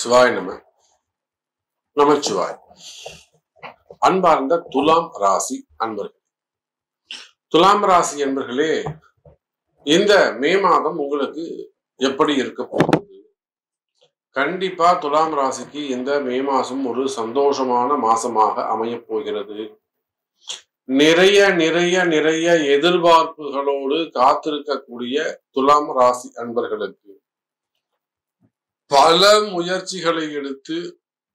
சிவாய் நம. நமச்சிவாய். அன்பார்ந்த துலாம் ராசி அன்பர்கள். துலாம் ராசி அன்பர்களே இந்த மே மாதம் உங்களுக்கு எப்படி இருக்க போகுது? கண்டிப்பா துலாம் ராசிக்கு இந்த மே மாசம் ஒரு சந்தோஷமான மாசமாக அமையப் போகிறது. நிறைய நிறைய நிறைய எதிர்பார்ப்புகளோடு காத்திருக்கக்கூடிய துலாம் ராசி அன்பர்களுக்கு பல முயற்சிகளை எடுத்து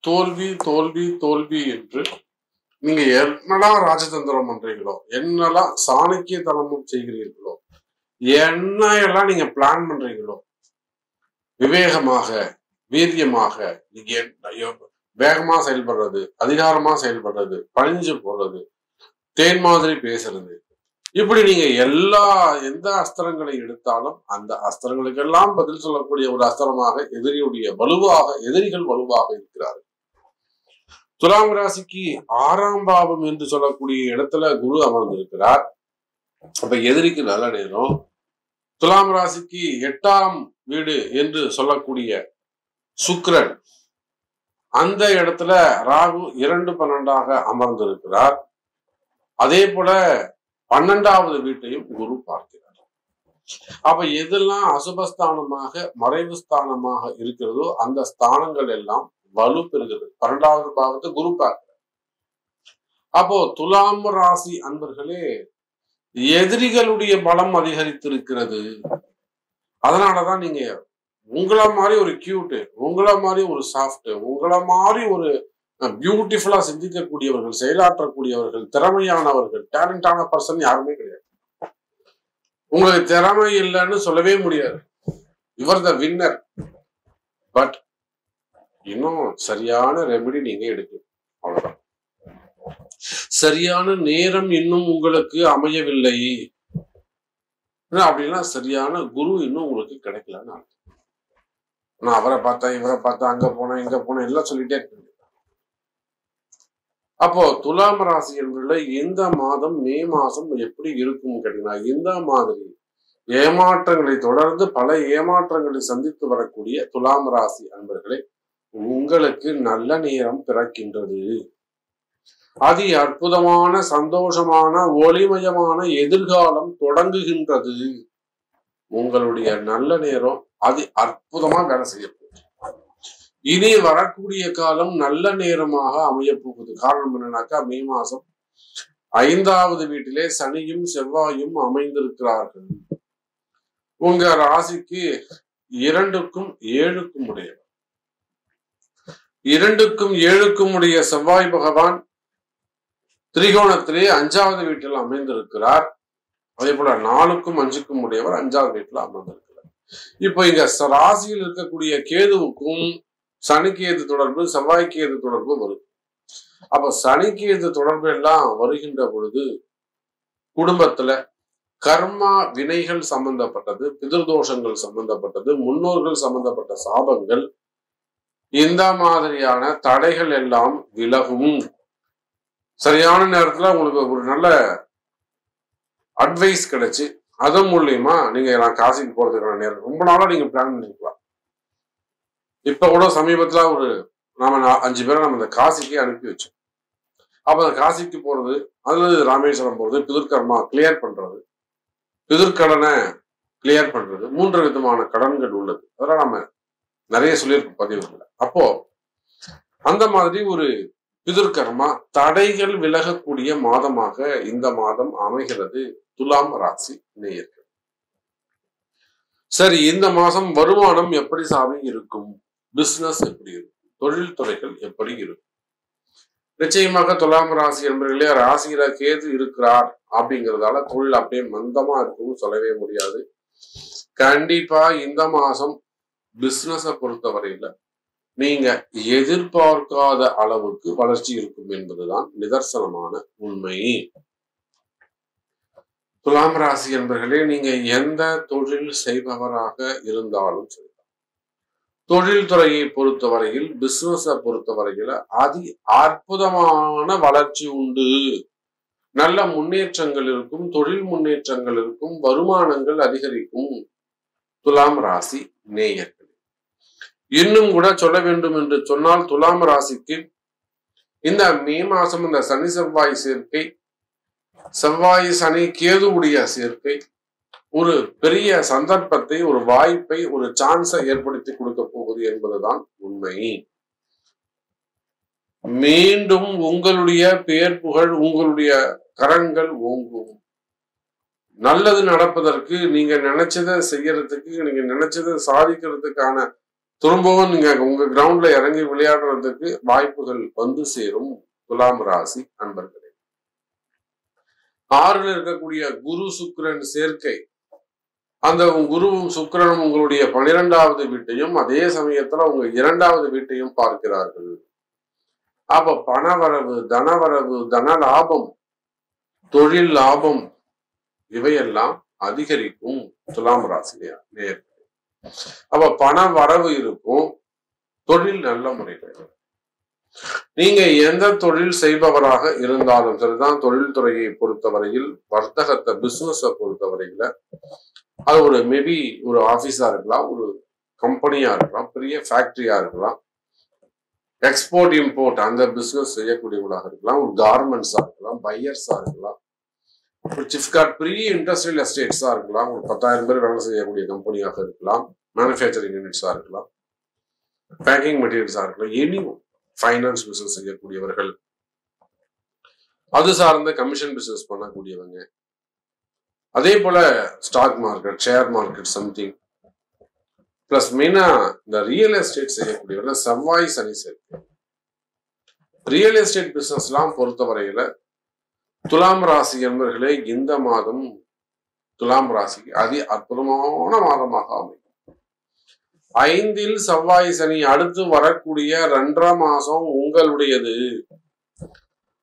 தோல்வி தோல்வி தோல்வி என்று நீங்க என்னெல்லாம் ராஜதந்திரம் பண்றீங்களோ? என்னெல்லாம் சாணக்கியத்தனமும் செய்கிறீர்களோ? என்ன எல்லாம் நீங்க பிளான் பண்றீங்களோ? விவேகமாக வீரியமாக நீங்க ஐயோ, வேகமா செயல்படுறது அதிகாரமா செயல்படுறது பழிஞ்சு போடுறது தேன் மாதிரி பேசுறது இப்படி நீங்க எல்லா எந்த அஸ்திரங்களை எடுத்தாலும் அந்த அஸ்திரங்களுக்கெல்லாம் பதில் சொல்லக்கூடிய ஒரு அஸ்திரமாக எதிரியுடைய வலுவாக எதிரிகள் வலுவாக இருக்கிறார்கள். துலாம் ராசிக்கு ஆறாம் பாவம் என்று சொல்லக்கூடிய இடத்துல குரு அமர்ந்திருக்கிறார். அப்ப எதிரிக்கு நல்ல நேரம். துலாம் ராசிக்கு எட்டாம் வீடு என்று சொல்லக்கூடிய சுக்ரன் அந்த இடத்துல ராகு இரண்டு பன்னெண்டாக அமர்ந்திருக்கிறார். அதே போல பன்னெண்டாவது வீட்டையும் குரு பார்க்கிறார். அப்ப எதெல்லாம் அசுபஸ்தானமாக மறைவு ஸ்தானமாக இருக்கிறதோ அந்த ஸ்தானங்கள் எல்லாம் வலு பெறுகிறது. பன்னெண்டாவது பாவத்தை குரு பார்க்கிறார். அப்போ துலாம் ராசி அன்பர்களே எதிரிகளுடைய பலம் அதிகரித்திருக்கிறது. அதனாலதான் நீங்க உங்களை மாதிரி ஒரு கியூட் உங்களை மாதிரி ஒரு சாஃப்ட் உங்களை மாதிரி ஒரு பியூட்டிஃபுல்லா சிந்திக்கக்கூடியவர்கள் செயலாற்றக்கூடியவர்கள் திறமையானவர்கள் டேலண்டான பர்சன் யாருமே கிடையாது. உங்களுக்கு திறமை இல்லைன்னு சொல்லவே முடியாது. இவர் த வின்னர் பட் இன்னும் சரியான ரெமெடி நீங்க எடுக்கணும். அவ்வளவுதான். சரியான நேரம் இன்னும் உங்களுக்கு அமையவில்லை. அப்படின்னா சரியான குரு இன்னும் உங்களுக்கு கிடைக்கலன்னு அர்த்தம். நான் அவரை பார்த்தேன் இவரை பார்த்தேன் அங்க போனேன் இங்க போனேன் எல்லாம் சொல்லிட்டே இருக்கேன் அப்போ துலாம் ராசி எந்த இந்த மாதம் மே மாசம் எப்படி இருக்கும் கேட்டீங்கன்னா இந்த மாதிரி ஏமாற்றங்களை தொடர்ந்து பல ஏமாற்றங்களை சந்தித்து வரக்கூடிய துலாம் ராசி அன்பர்களே உங்களுக்கு நல்ல நேரம் பிறக்கின்றது. அதி அற்புதமான சந்தோஷமான ஒளிமயமான எதிர்காலம் தொடங்குகின்றது. உங்களுடைய நல்ல நேரம் அதி அற்புதமா வேலை செய்யப்படும் இனி வரக்கூடிய காலம் நல்ல நேரமாக அமைய போகுது காரணம் என்னன்னாக்கா மே மாசம் ஐந்தாவது வீட்டிலே சனியும் செவ்வாயும் அமைந்திருக்கிறார்கள். உங்க ராசிக்கு இரண்டுக்கும் ஏழுக்கும் உடையவர். இரண்டுக்கும் ஏழுக்கும் உடைய செவ்வாய் பகவான் திரிகோணத்திலே அஞ்சாவது வீட்டில் அமைந்திருக்கிறார். அதே போல நாலுக்கும் அஞ்சுக்கும் உடையவர் அஞ்சாவது வீட்டில் அமர்ந்திருக்கிறார். இப்போ இங்க ராசியில் இருக்கக்கூடிய கேதுவுக்கும் சனி தொடர்பு செவ்வாய்க்கியது தொடர்பு வரும். அப்ப சனி தொடர்பு எல்லாம் வருகின்ற பொழுது குடும்பத்துல கர்மா வினைகள் சம்பந்தப்பட்டது பிதிர்தோஷங்கள் சம்பந்தப்பட்டது முன்னோர்கள் சம்பந்தப்பட்ட சாபங்கள் இந்த மாதிரியான தடைகள் எல்லாம் விலகும். சரியான நேரத்துல உங்களுக்கு ஒரு நல்ல அட்வைஸ் கிடைச்சு அதன் மூலியமா நீங்க நான் காசிக்கு போறதுக்கான நேரம் ரொம்ப நாளா நீங்க பிளான் பண்ணிருக்கலாம். இப்ப கூட சமீபத்துல ஒரு நாம அஞ்சு பேரை நம்ம இந்த காசிக்கு அனுப்பி வச்சோம். அப்ப அந்த காசிக்கு போறது அல்லது ராமேஸ்வரம் போறது பிதிர்கர்மா கிளியர் பண்றது. பிதிர்கடனை கிளியர் பண்றது. மூன்று விதமான கடன்கள் உள்ளது. அதெல்லாம் நம்ம நிறைய சொல்லியிருக்கோம் பதிவுகள்ல. அப்போ அந்த மாதிரி ஒரு பிதிர்கர்மா தடைகள் விலகக்கூடிய மாதமாக இந்த மாதம் அமைகிறது. துலாம் ராசி நேயர்கள். சரி இந்த மாசம் வருமானம் எப்படி சாமி இருக்கும்? பிசினஸ் எப்படி இருக்கும்? தொழில் துறைகள் எப்படி இருக்கும்? நிச்சயமாக துலாம் ராசி என்பவர்களே ராசியில கேது இருக்கிறார் அப்படிங்கிறதால தொழில் அப்படியே மந்தமா இருக்கும்னு சொல்லவே முடியாது. கண்டிப்பா இந்த மாசம் பிசினஸை பொறுத்தவரையில நீங்க எதிர்பார்க்காத அளவுக்கு வளர்ச்சி இருக்கும் என்பதுதான் நிதர்சனமான உண்மை. துலாம் ராசி என்பர்களே நீங்க எந்த தொழில் செய்பவராக இருந்தாலும் சரி தொழில்துறையை பொறுத்தவரையில் பிசினஸை பொறுத்தவரையில அதி அற்புதமான வளர்ச்சி உண்டு. நல்ல முன்னேற்றங்கள் இருக்கும் தொழில் முன்னேற்றங்கள் இருக்கும் வருமானங்கள் அதிகரிக்கும். துலாம் ராசி நேயர்கள். இன்னும் கூட சொல்ல வேண்டும் என்று சொன்னால் துலாம் ராசிக்கு இந்த மே மாசம் இந்த சனி செவ்வாய் சேர்க்கை செவ்வாய் சனி கேதுவுடைய சேர்க்கை ஒரு பெரிய சந்தர்ப்பத்தை ஒரு வாய்ப்பை ஒரு சான்ஸை ஏற்படுத்தி கொடுக்க போகுது என்பதுதான் உண்மை. மீண்டும் உங்களுடைய பெயர் புகழ் உங்களுடைய கரங்கள் ஓங்கும். நல்லது நடப்பதற்கு நீங்க நினைச்சதை செய்யறதுக்கு நீங்க நினைச்சதை சாதிக்கிறதுக்கான திரும்பவும் நீங்க உங்க கிரவுண்ட்ல இறங்கி விளையாடுறதுக்கு வாய்ப்புகள் வந்து சேரும். துலாம் ராசி அன்பர்களே. ஆறுல இருக்கக்கூடிய குரு சுக்கிரன் சேர்க்கை. அந்த குருவும் சுக்கிரனும் உங்களுடைய பனிரெண்டாவது வீட்டையும் அதே சமயத்துல உங்க இரண்டாவது வீட்டையும் பார்க்கிறார்கள். அப்ப பணவரவு தனவரவு தன லாபம் தொழில் லாபம் இவையெல்லாம் அதிகரிக்கும் துலாம் ராசினியா நேர் அப்ப பண வரவு இருக்கும் தொழில் நல்ல முறையில் நீங்க எந்த தொழில் செய்பவராக இருந்தாலும் சரிதான் தொழில்துறையை பொறுத்தவரையில் வர்த்தகத்தை பிசினஸ பொறுத்தவரையில அது ஒரு மேபி ஒரு ஆபீஸா இருக்கலாம் ஒரு கம்பெனியா இருக்கலாம் பெரிய ஃபேக்டரியா இருக்கலாம். எக்ஸ்போர்ட் இம்போர்ட் அந்த பிசினஸ் செய்யக்கூடியவங்களாக இருக்கலாம். ஒரு கார்மெண்ட்ஸா இருக்கலாம் பையர்ஸா இருக்கலாம். ஒரு சிப்காட் பெரிய இண்டஸ்ட்ரியல் எஸ்டேட்ஸா இருக்கலாம். ஒரு பத்தாயிரம் பேர் வேலை செய்யக்கூடிய கம்பெனியாக இருக்கலாம். மேனுஃபேக்சரிங் யூனிட்ஸா இருக்கலாம். பேக்கிங் மெட்டீரியல்ஸா இருக்கலாம். எனி ஃபைனான்ஸ் பிசினஸ் செய்யக்கூடியவர்கள். அது சார்ந்த கமிஷன் பிசினஸ் பண்ணக்கூடியவங்க. அதே போல stock market share market something plus மெயினா இந்த ரியல் எஸ்டேட் செய்யக்கூடியவர்கள் செவ்வாய் சனி சேர்க்கை ரியல் எஸ்டேட் பிசினஸ்லாம் பொறுத்தவரையில துலாம் ராசி என்பர்களே இந்த மாதம் துலாம் ராசிக்கு அதி அற்புதமான மாதமாக அமையும். ஐந்தில் செவ்வாய் சனி அடுத்து வரக்கூடிய ரெண்டரை மாசம் உங்களுடையது.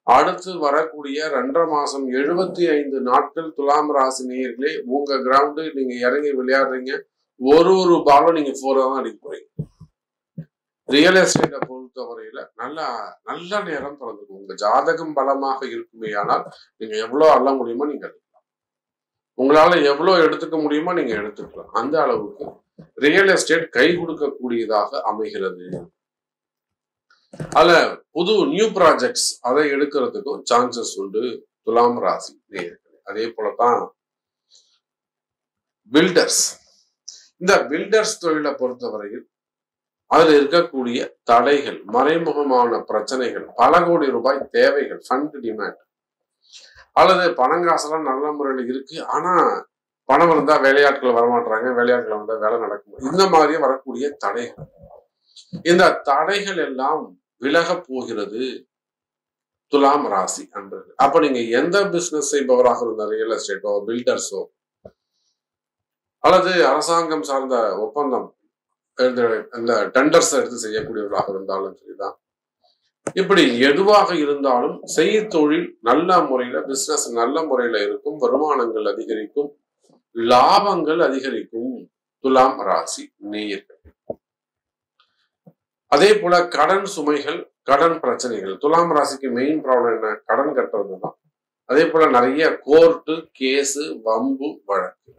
அடுத்து வரக்கூடிய ரெண்டரை மாசம் எழுபத்தி ஐந்து நாட்கள் துலாம் ராசி நேயர்களே உங்க கிரவுண்டு நீங்க இறங்கி விளையாடுறீங்க. ஒரு ஒரு பாலும் நீங்க ஃபோரா தான் அடிக்க போறீங்க. ரியல் எஸ்டேட்டை பொறுத்தவரையில நல்ல நல்ல நேரம் பிறந்திருக்கும் உங்க ஜாதகம் பலமாக இருக்குமே ஆனால் நீங்க எவ்வளவு அள்ள முடியுமோ நீங்க எடுக்கலாம் உங்களால எவ்வளவு எடுத்துக்க முடியுமோ நீங்க எடுத்துக்கலாம். அந்த அளவுக்கு. ரியல் எஸ்டேட் கை கொடுக்கக்கூடியதாக அமைகிறது. அதுல புது நியூ ப்ராஜெக்ட்ஸ் அதை எடுக்கிறதுக்கும் சான்சஸ் உண்டு. துலாம் ராசி அதே போலதான் பில்டர்ஸ் இந்த பில்டர்ஸ் தொழிலை பொறுத்தவரையில் அதுல இருக்கக்கூடிய தடைகள் மறைமுகமான பிரச்சனைகள் பல கோடி ரூபாய் தேவைகள் ஃபண்ட் டிமாண்ட் அல்லது பணங்காசெல்லாம் நல்ல முறையில் இருக்கு. ஆனா பணம் இருந்தா வேலையாட்கள் வரமாட்டாங்க வேலையாட்கள் வந்தா வேலை நடக்கும் இந்த மாதிரி வரக்கூடிய தடைகள். இந்த தடைகள் எல்லாம் விலக போகிறது துலாம் ராசி அன்பர்கள். அப்ப நீங்க எந்த பிசினஸ் செய்பவராக இருந்தாலும் ரியல் எஸ்டேட்டோ பில்டர்ஸோ அல்லது அரசாங்கம் சார்ந்த ஒப்பந்தம் அந்த டெண்டர்ஸ் எடுத்து செய்யக்கூடியவர்களாக இருந்தாலும் சரிதான். இப்படி எதுவாக இருந்தாலும் செய்ய தொழில் நல்ல முறையில பிசினஸ் நல்ல முறையில இருக்கும் வருமானங்கள் அதிகரிக்கும் லாபங்கள் அதிகரிக்கும் துலாம் ராசி நேயர்கள். அதே போல கடன் சுமைகள் கடன் பிரச்சனைகள். துலாம் ராசிக்கு மெயின் ப்ராப்ளம் என்ன? கடன் கட்டுறது தான் அதே போல நிறைய கோர்ட்டு கேஸு வம்பு வழக்கு.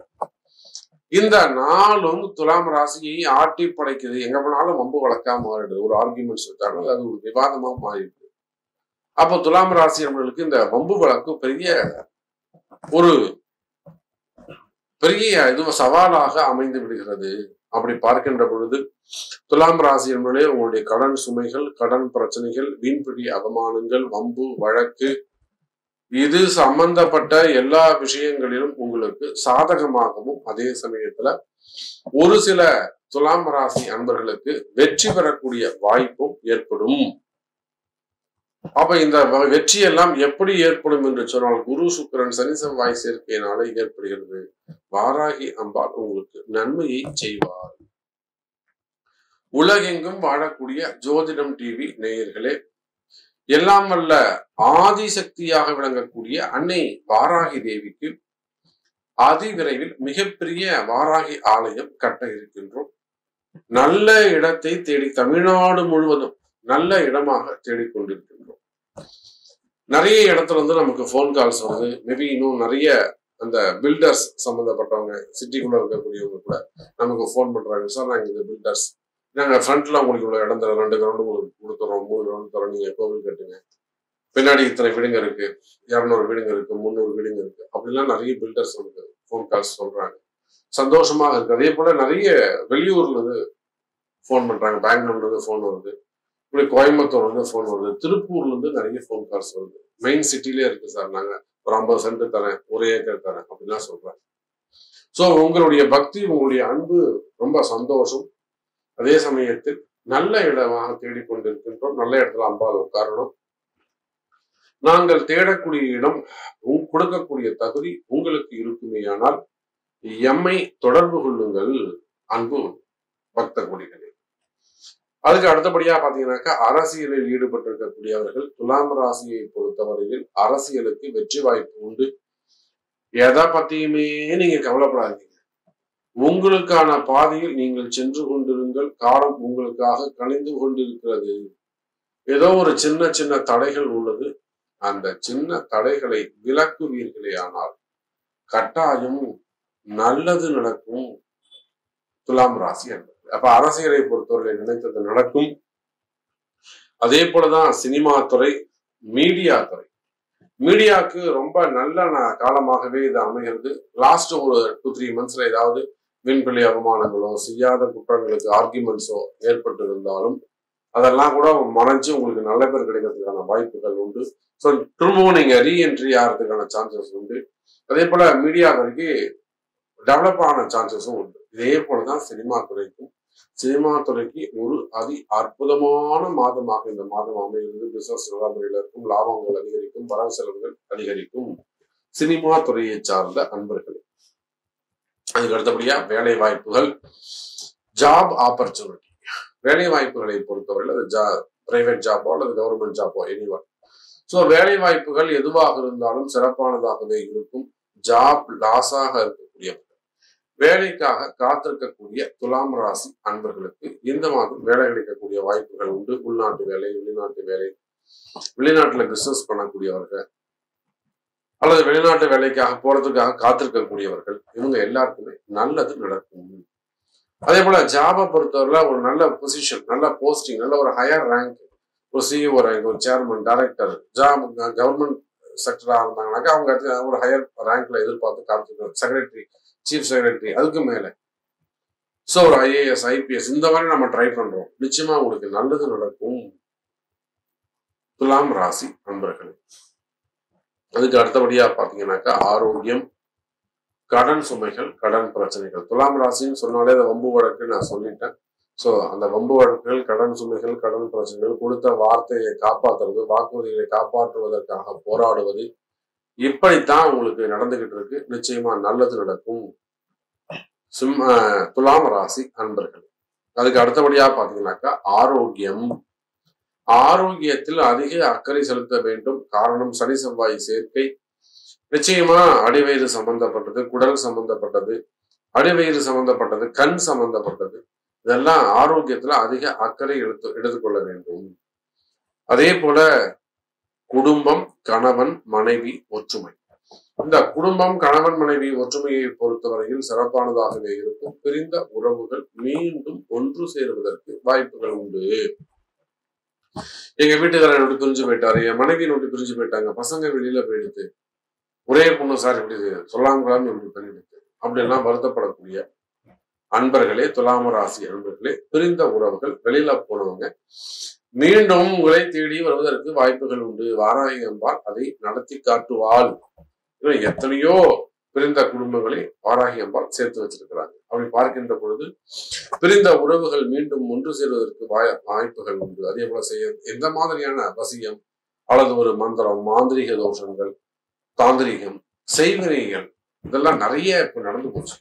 இந்த நாளும் துலாம் ராசியை ஆட்டி படைக்குது. எங்க போனாலும் வம்பு வழக்கா மாறிடுது ஒரு ஆர்குமெண்ட்ஸ் வச்சாலும் அது ஒரு விவாதமா மாறிடுது. அப்போ துலாம் ராசி நம்மளுக்கு இந்த வம்பு வழக்கு பெரிய ஒரு பெரிய இது சவாலாக அமைந்து விடுகிறது. அப்படி பார்க்கின்ற பொழுது துலாம் ராசி என்பதே உங்களுடைய கடன் சுமைகள் கடன் பிரச்சனைகள் வீண்பிடி அவமானங்கள் வம்பு வழக்கு இது சம்பந்தப்பட்ட எல்லா விஷயங்களிலும் உங்களுக்கு சாதகமாகவும் அதே சமயத்துல ஒரு சில துலாம் ராசி அன்பர்களுக்கு வெற்றி பெறக்கூடிய வாய்ப்பும் ஏற்படும். அப்ப இந்த வெற்றி எல்லாம் எப்படி ஏற்படும் என்று சொன்னால் குரு சுக்கரன் சனி செவ்வாய் சேர்க்கையினால ஏற்படுகிறது. வாராகி அம்பாள் உங்களுக்கு நன்மையை செய்வார். உலகெங்கும் வாழக்கூடிய ஜோதிடம் டிவி நேயர்களே எல்லாம் வல்ல ஆதிசக்தியாக விளங்கக்கூடிய அன்னை வாராகி தேவிக்கு அதிவிரைவில் மிகப்பெரிய வாராகி ஆலயம் கட்ட இருக்கின்றோம். நல்ல இடத்தை தேடி தமிழ்நாடு முழுவதும் நல்ல இடமாக தேடிக்கொண்டிருக்கிறோம் நிறைய இடத்துல வந்து நமக்கு ஃபோன் கால்ஸ் வருது. மேபி இன்னும் நிறைய அந்த பில்டர்ஸ் சம்பந்தப்பட்டவங்க சிட்டிக்குள்ள இருக்கக்கூடியவங்க கூட நமக்கு ஃபோன் பண்றாங்க. சார் நாங்க இந்த பில்டர்ஸ் நாங்கள் ஃப்ரண்ட்ல உங்களுக்கு இவ்வளவு இடம் தரோம் ரெண்டு கிரவுண்டு உங்களுக்கு கொடுத்துறோம். மூணு கிரவுண்ட் தரோம். நீங்க கோவில் கட்டுங்க. பின்னாடி இத்தனை வீடுங்க இருக்கு. இரநூறு வீடுங்க இருக்கு. முந்நூறு வீடுங்க இருக்கு. அப்படிலாம் நிறைய பில்டர்ஸ் நமக்கு ஃபோன் கால்ஸ் சொல்றாங்க. சந்தோஷமாக இருக்கு. அதே போல நிறைய வெளியூர்ல இருந்து ஃபோன் பண்றாங்க. பெங்களூர்ல இருந்து ஃபோன் வருது. இப்படி கோயம்புத்தூர்ல இருந்து ஃபோன் வருது. திருப்பூர்ல இருந்து நிறைய ஃபோன் கால்ஸ் வருது. மெயின் சிட்டிலே இருக்கு சார் நாங்க ஒரு ஐம்பது சென்ட் தரேன் ஒரு ஏக்கர் தரேன் அப்படின்லாம் சொல்றாங்க ஸோ உங்களுடைய பக்தி உங்களுடைய அன்பு ரொம்ப சந்தோஷம். அதே சமயத்தில் நல்ல இடமாக தேடிக்கொண்டிருக்கின்றோம். நல்ல இடத்துல அம்பாள் உட்காரணும். நாங்கள் தேடக்கூடிய இடம் உங்- கொடுக்கக்கூடிய தகுதி உங்களுக்கு இருக்குமேயானால் எம்மை தொடர்பு கொள்ளுங்கள் அன்பு பக்த கொடிகளே. அதுக்கு அடுத்தபடியா பாத்தீங்கன்னாக்கா அரசியலில் ஈடுபட்டிருக்கக்கூடியவர்கள் துலாம் ராசியை பொறுத்தவரையில் அரசியலுக்கு வெற்றி வாய்ப்பு உண்டு. எதை பத்தியுமே நீங்க கவலைப்படாதீங்க. உங்களுக்கான பாதையில் நீங்கள் சென்று கொண்டிருங்கள். காலம் உங்களுக்காக கணிந்து கொண்டிருக்கிறது. ஏதோ ஒரு சின்ன சின்ன தடைகள் உள்ளது. அந்த சின்ன தடைகளை விளக்குவீர்களே ஆனால் கட்டாயம் நல்லது நடக்கும் துலாம் ராசி என்பது அப்ப அரசியலை பொறுத்தவரை நினைத்தது நடக்கும். அதே போலதான் சினிமா துறை மீடியா துறை. மீடியாவுக்கு ரொம்ப நல்ல காலமாகவே இது அமைகிறது. லாஸ்ட் ஒரு டூ த்ரீ மந்த்ஸ்ல ஏதாவது விண்வெளி அவமானங்களோ செய்யாத குற்றங்களுக்கு ஆர்குமெண்ட்ஸோ ஏற்பட்டு இருந்தாலும் அதெல்லாம் கூட மறைஞ்சு உங்களுக்கு நல்ல பேர் கிடைக்கிறதுக்கான வாய்ப்புகள் உண்டு. ஸோ திரும்பவும் நீங்க ரீஎன்ட்ரி ஆகிறதுக்கான சான்சஸ் உண்டு. அதே போல மீடியா வரைக்கும் டெவலப் ஆன சான்சஸும் உண்டு. இதே போலதான் சினிமா துறைக்கும். சினிமா துறைக்கு ஒரு அதி அற்புதமான மாதமாக இந்த மாதம் அமைகிறது. பிசினஸ் நல்ல முறையில் இருக்கும் லாபங்கள் அதிகரிக்கும் வரவு செலவுகள் அதிகரிக்கும். சினிமா துறையை சார்ந்த அன்பர்கள். அதுக்கு அடுத்தபடியா வேலை வாய்ப்புகள் ஜாப் ஆப்பர்ச்சுனிட்டி வேலை வாய்ப்புகளை பொறுத்தவரையில் அது ஜா பிரைவேட் ஜாப்போ அல்லது கவர்மெண்ட் ஜாபோ எனிவன் ஸோ வேலை வாய்ப்புகள் எதுவாக இருந்தாலும் சிறப்பானதாகவே இருக்கும். ஜாப் லாஸாக இருக்கக்கூடியவர்கள் வேலைக்காக காத்திருக்கக்கூடிய துலாம் ராசி அன்பர்களுக்கு இந்த மாதம் வேலை கிடைக்கக்கூடிய வாய்ப்புகள் உண்டு. உள்நாட்டு வேலை வெளிநாட்டு வேலை வெளிநாட்டுல பிசினஸ் பண்ணக்கூடியவர்கள் அல்லது வெளிநாட்டு வேலைக்காக போறதுக்காக காத்திருக்கக்கூடியவர்கள் இவங்க எல்லாருக்குமே நல்லது நடக்கும். அதே போல ஜாபை பொறுத்தவரை ஒரு நல்ல பொசிஷன் நல்ல போஸ்டிங் நல்ல ஒரு ஹையர் ரேங்க் ஒரு சிஇஓ ரேங்க் ஒரு சேர்மன் டைரக்டர் ஜாப் கவர்மெண்ட் செக்டரா இருந்தாங்கனாக்கா அவங்க ஒரு ஹையர் ரேங்க்ல எதிர்பார்த்து காத்திருக்காங்க செக்ரட்டரி சீஃப் செக்ரட்டரி அதுக்கு மேலே. ஸோ ஒரு ஐஏஎஸ் ஐபிஎஸ் இந்த மாதிரி நம்ம ட்ரை பண்றோம். நிச்சயமா உங்களுக்கு நல்லது நடக்கும். துலாம் ராசி நண்பர்கள் அதுக்கு அடுத்தபடியா பார்த்தீங்கன்னாக்கா ஆரோக்கியம் கடன் சுமைகள் கடன் பிரச்சனைகள். துலாம் ராசின்னு சொன்னாலே அந்த வம்பு வழக்கு நான் சொல்லிட்டேன். ஸோ அந்த வம்பு வழக்குகள் கடன் சுமைகள் கடன் பிரச்சனைகள் கொடுத்த வார்த்தையை காப்பாற்றுறது வாக்குறுதிகளை காப்பாற்றுவதற்காக போராடுவது இப்படித்தான் உங்களுக்கு நடந்துகிட்டு இருக்கு. நிச்சயமா நல்லது நடக்கும். சிம்ம துலாம் ராசி அன்பர்கள். அதுக்கு அடுத்தபடியா பாத்தீங்கன்னாக்கா ஆரோக்கியம். ஆரோக்கியத்தில் அதிக அக்கறை செலுத்த வேண்டும். காரணம் சனி செவ்வாய் சேர்க்கை. நிச்சயமா அடிவயிறு சம்பந்தப்பட்டது குடல் சம்பந்தப்பட்டது அடிவயிறு சம்பந்தப்பட்டது கண் சம்பந்தப்பட்டது. இதெல்லாம் ஆரோக்கியத்துல அதிக அக்கறை எடுத்து எடுத்துக்கொள்ள வேண்டும். அதே போல குடும்பம் கணவன் மனைவி ஒற்றுமை. இந்த குடும்பம் கணவன் மனைவி ஒற்றுமையை பொறுத்தவரையில் சிறப்பானதாகவே இருக்கும். பிரிந்த உறவுகள் மீண்டும் ஒன்று சேருவதற்கு வாய்ப்புகள் உண்டு. எங்க வீட்டுக்காரர் விட்டு பிரிஞ்சு போயிட்டாரு. என் மனைவி விட்டு பிரிஞ்சு போயிட்டாங்க. பசங்க வெளியில போயிடுது. ஒரே பொண்ணு சார் இப்படி சொல்லாமலாம் இப்படி பண்ணிடுது அப்படியெல்லாம் வருத்தப்படக்கூடிய அன்பர்களே துலாம ராசி அன்பர்களே பிரிந்த உறவுகள் வெளியில போனவங்க மீண்டும் உங்களை தேடி வருவதற்கு வாய்ப்புகள் உண்டு. வாராகி அம்பாள் அதை நடத்தி காட்டுவாள். எத்தனையோ பிரிந்த குடும்பங்களை வாராகி அம்பாள் சேர்த்து வச்சிருக்கிறாங்க. அப்படி பார்க்கின்ற பொழுது பிரிந்த உறவுகள் மீண்டும் ஒன்று சேருவதற்கு வாய வாய்ப்புகள் உண்டு. அதே போல செய்ய எந்த மாதிரியான வசியம் அல்லது ஒரு மந்திரம் மாந்திரிக தோஷங்கள் தாந்திரிகம் செய்வினைகள் இதெல்லாம் நிறைய இப்ப நடந்து போச்சு.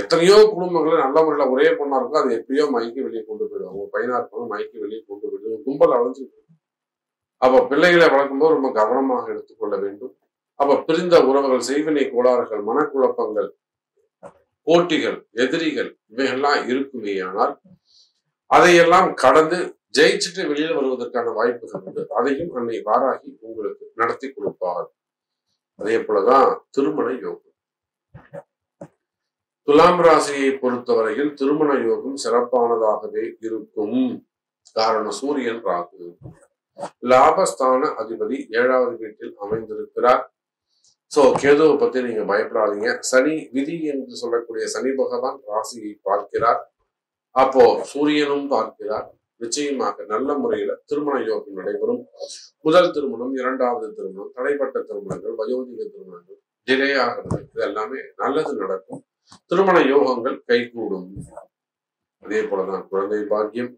எத்தனையோ குடும்பங்களை நல்ல முறையில ஒரே பொண்ணா இருக்கும். அது எப்படியோ மைக்கு வெளியே கொண்டு போயிடுவாங்க உங்க பையனா இருப்பாங்க மைக்கு வெளியே கொண்டு போயிடுவாங்க கும்பல் அழைஞ்சு அப்ப பிள்ளைகளை வளர்க்கும்போது ரொம்ப கவனமாக எடுத்துக்கொள்ள வேண்டும். அப்ப பிரிந்த உறவுகள் செய்வினை கோளாறுகள் மனக்குழப்பங்கள் போட்டிகள் எதிரிகள் இவைகள்லாம் இருக்குமேயானால் அதையெல்லாம் கடந்து ஜெயிச்சுட்டு வெளியில வருவதற்கான வாய்ப்புகள் உண்டு. அதையும் அன்னை வாராகி உங்களுக்கு நடத்தி கொடுப்பார். அதே போலதான் திருமண யோகம். துலாம் ராசியை பொறுத்தவரையில் திருமண யோகம் சிறப்பானதாகவே இருக்கும். காரணம் சூரியன் ராகு. லாபஸ்தான அதிபதி ஏழாவது வீட்டில் அமைந்திருக்கிறார். சோ கேதுவை பத்தி நீங்க பயப்படாதீங்க. சனி விதி என்று சொல்லக்கூடிய சனி பகவான் ராசியை பார்க்கிறார். அப்போ சூரியனும் பார்க்கிறார். நிச்சயமாக நல்ல முறையில திருமண யோகம் நடைபெறும். முதல் திருமணம் இரண்டாவது திருமணம் தடைப்பட்ட திருமணங்கள் வயோதிக திருமணங்கள் டிலே ஆகிறது இது எல்லாமே நல்லது நடக்கும். திருமண யோகங்கள் கைகூடும். அதே போலதான் குழந்தை பாக்கியம்.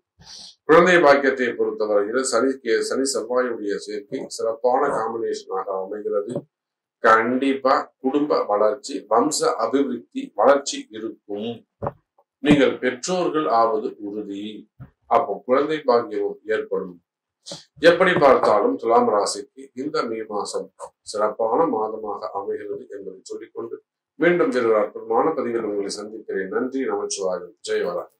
குழந்தை பாக்கியத்தை பொறுத்தவரையில் சனி சனி செவ்வாயுடைய சேர்க்கை சிறப்பான காம்பினேஷனாக அமைகிறது. கண்டிப்பா குடும்ப வளர்ச்சி வம்ச அபிவிருத்தி வளர்ச்சி இருக்கும். நீங்கள் பெற்றோர்கள் ஆவது உறுதி. அப்போ குழந்தை பாக்கியமும் ஏற்படும். எப்படி பார்த்தாலும் துலாம் ராசிக்கு இந்த மே மாசம் சிறப்பான மாதமாக அமைகிறது என்பதை சொல்லிக்கொண்டு மீண்டும் வேறு ஒரு அற்புதமான பதிவில் உங்களை சந்திக்கிறேன். நன்றி நமச்சிவாயம். ஜெய் வராகி